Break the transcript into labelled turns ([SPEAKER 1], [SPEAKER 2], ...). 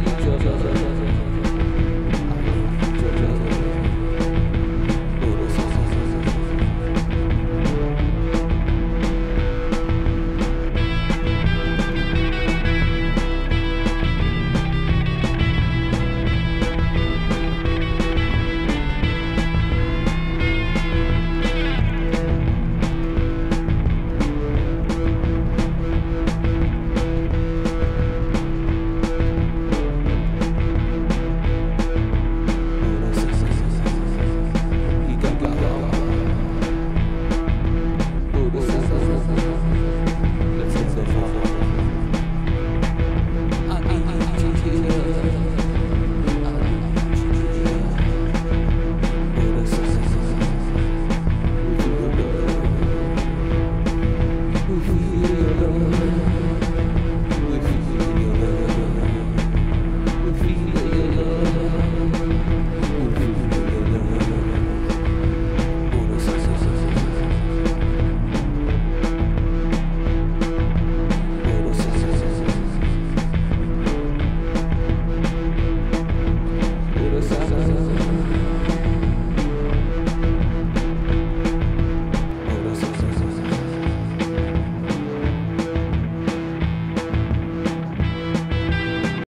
[SPEAKER 1] 你说说。